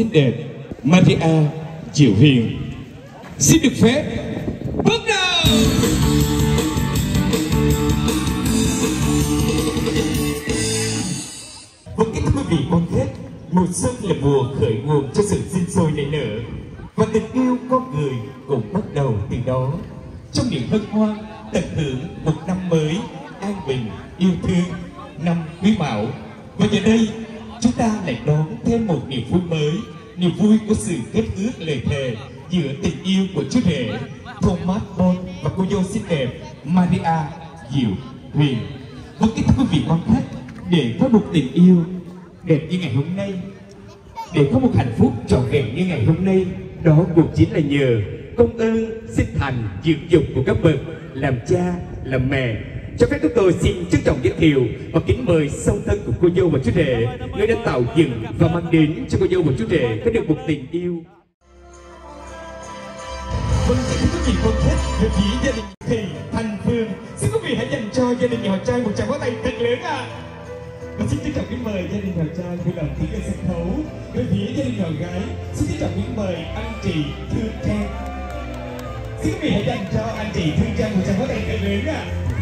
xinh đẹp. Maria Diệu Huyền xin được phép bắt đầu. Vâng kính thưa quý vị con hết Mùa xuân là mùa khởi nguồn cho sự sinh sôi nảy nở. Và tình yêu con người cũng bắt đầu từ đó. Trong niềm hân hoan, tận hưởng một năm mới an bình, yêu thương, năm quý mão. Và giờ đây chúng ta lại đón thêm một niềm vui mới, Niềm vui của sự kết ước lời thề giữa tình yêu của chú rể, Thomas Bond và cô dâu xinh đẹp Maria Diệu Huyền. Vâng kính thưa quý vị quan khách, để có một tình yêu đẹp như ngày hôm nay, để có một hạnh phúc trọn vẹn như ngày hôm nay, đó cũng chính là nhờ công ơn sinh thành dưỡng dục của các bậc làm cha, làm mẹ cho phép chúng tôi xin trân trọng giới thiệu và kính mời sâu thân của cô dâu và chú rể người đã tạo dựng và mang đến cho cô dâu và chú rể có được một tình yêu. Vâng, xin quý vị con thích về phía gia đình thì Thành Phương. Xin quý vị hãy dành cho gia đình nhà họ trai một tràng pháo tay thật lớn ạ. Và xin trân trọng kính mời gia đình nhà họ trai vui lòng tiến lên sân khấu về phía gia đình nhà họ gái xin trân trọng kính mời anh chị Thương Trang. Xin quý vị hãy dành cho anh chị Thương Trang một tràng pháo tay thật lớn ạ. à.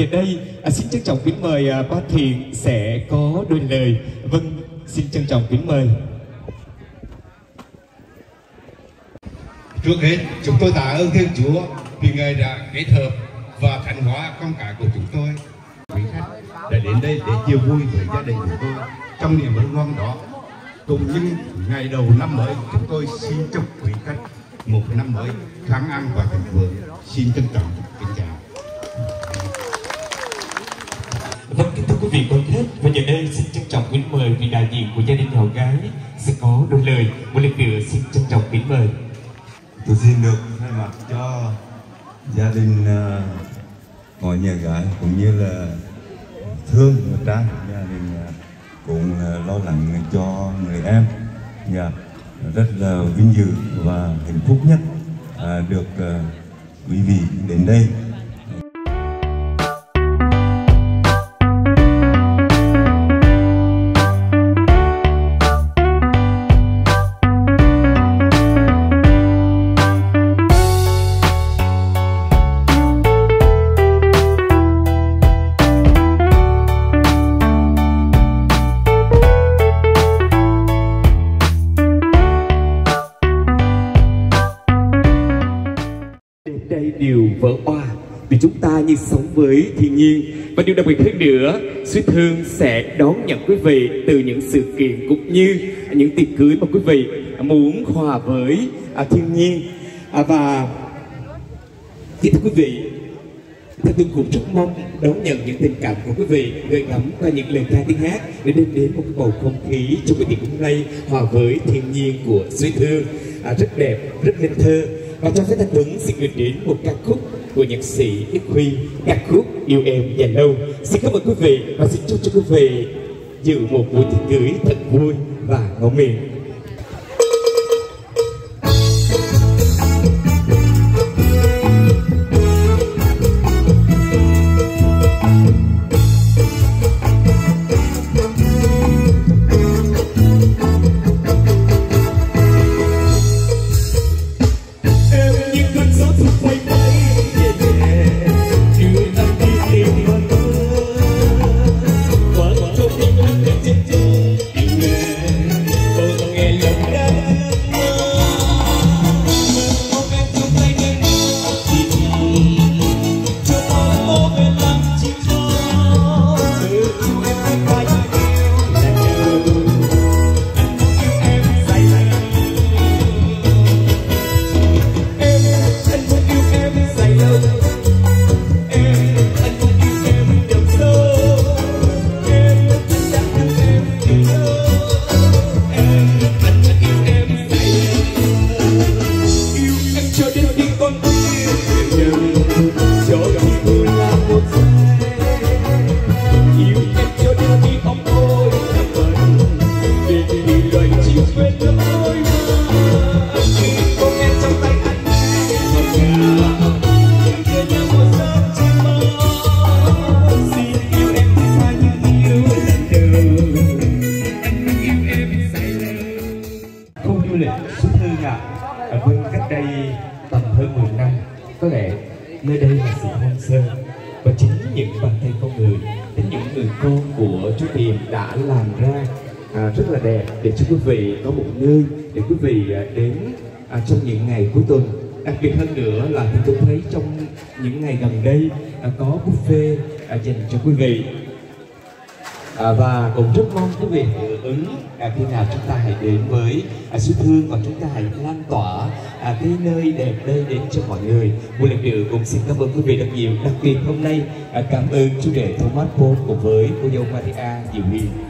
Giờ đây à, xin trân trọng kính mời à, thiền sẽ có đôi lời. Vâng, xin trân trọng kính mời. Trước hết, chúng tôi tạ ơn Thiên Chúa vì Ngài đã kết hợp và thành hóa con cái của chúng tôi. Quý khách đã đến đây để chia vui với gia đình của tôi trong niềm hân hoan đó. cùng những ngày đầu năm mới, chúng tôi xin chúc quý khách một năm mới kháng ăn và thịnh vượng. Xin trân trọng kính chào. Vâng, kính thưa quý vị quan khách, và giờ đây xin trân trọng kính mời vị đại diện của gia đình họ gái sẽ có đôi lời. Một lần nữa xin trân trọng kính mời. tôi xin được thay mặt cho gia đình uh, mọi nhà gái cũng như là thương và trang gia đình uh, cũng uh, lo lắng cho người em dạ rất là vinh dự và hạnh phúc nhất uh, được uh, quý vị đến đây như sống với thiên nhiên. Và điều đặc biệt hơn nữa suýt thương sẽ đón nhận quý vị từ những sự kiện cũng như những tiệc cưới mà quý vị muốn hòa với à, thiên nhiên. À, và kính thưa quý vị Thanh Tương cũng rất mong đón nhận những tình cảm của quý vị gửi gắm qua những lời ca tiếng hát để đem đến một bầu không khí trong buổi tiệc hôm nay hòa với thiên nhiên của suy thương. À, rất đẹp, rất nên thơ và cho phép Thanh Tuấn xin gửi đến một ca khúc của nhạc sĩ Đức Huy. Ca khúc yêu em dài lâu. Xin cảm ơn quý vị và xin chúc cho quý vị dự một buổi tiệc cưới thật vui và ngon miệng khu thư ạ à. vâng cách đây tầm hơn 10 năm có lẽ nơi đây là sự hoang sơ và chính những bàn tay con người chính những người con của chú Tiềm đã làm ra à, rất là đẹp để cho quý vị có một nơi để quý vị à, đến à, trong những ngày cuối tuần đặc biệt hơn nữa là tôi thấy trong những ngày gần đây à, có buffet à, dành cho quý vị À, và cũng rất mong quý vị hưởng ứng à, khi nào chúng ta hãy đến với à, sư thương và chúng ta hãy lan tỏa à, cái nơi đẹp đây đến cho mọi người. Một lần nữa cũng xin cảm ơn quý vị rất nhiều. Đặc biệt hôm nay à, cảm ơn chú rể Thomas Paul cùng với cô dâu Maria Diệu Hiền.